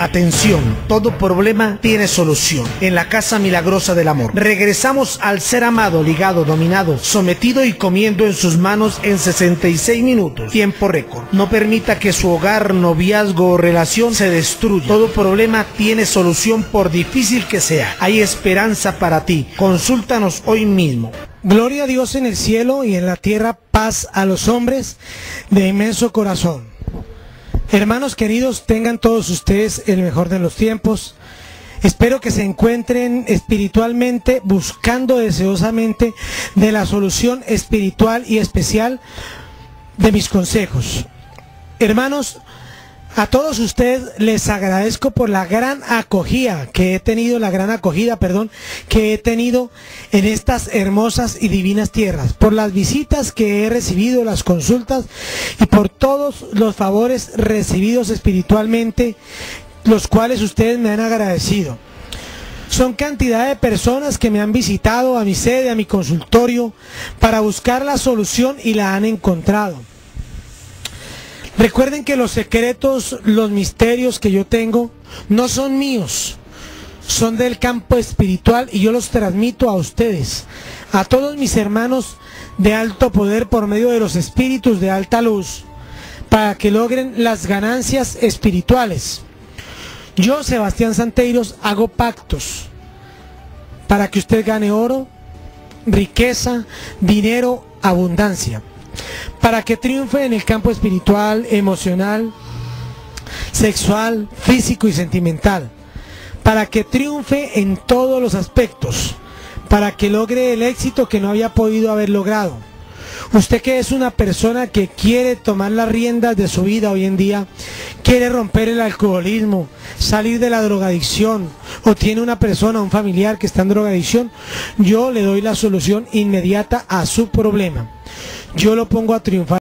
Atención, todo problema tiene solución. En la Casa Milagrosa del Amor. Regresamos al ser amado, ligado, dominado, sometido y comiendo en sus manos en 66 minutos. Tiempo récord. No permita que su hogar, noviazgo o relación se destruya. Todo problema tiene solución por difícil que sea. Hay esperanza para ti. Consúltanos hoy mismo. Gloria a Dios en el cielo y en la tierra paz a los hombres de inmenso corazón. Hermanos queridos, tengan todos ustedes el mejor de los tiempos. Espero que se encuentren espiritualmente buscando deseosamente de la solución espiritual y especial de mis consejos. Hermanos, a todos ustedes les agradezco por la gran acogida que he tenido, la gran acogida, perdón, que he tenido en estas hermosas y divinas tierras, por las visitas que he recibido, las consultas y por todos los favores recibidos espiritualmente, los cuales ustedes me han agradecido. Son cantidad de personas que me han visitado a mi sede, a mi consultorio, para buscar la solución y la han encontrado. Recuerden que los secretos, los misterios que yo tengo, no son míos, son del campo espiritual y yo los transmito a ustedes, a todos mis hermanos de alto poder por medio de los espíritus de alta luz, para que logren las ganancias espirituales. Yo, Sebastián Santeiros, hago pactos para que usted gane oro, riqueza, dinero, abundancia para que triunfe en el campo espiritual, emocional, sexual, físico y sentimental, para que triunfe en todos los aspectos, para que logre el éxito que no había podido haber logrado. Usted que es una persona que quiere tomar las riendas de su vida hoy en día, quiere romper el alcoholismo, salir de la drogadicción, o tiene una persona, un familiar que está en drogadicción, yo le doy la solución inmediata a su problema yo lo pongo a triunfar.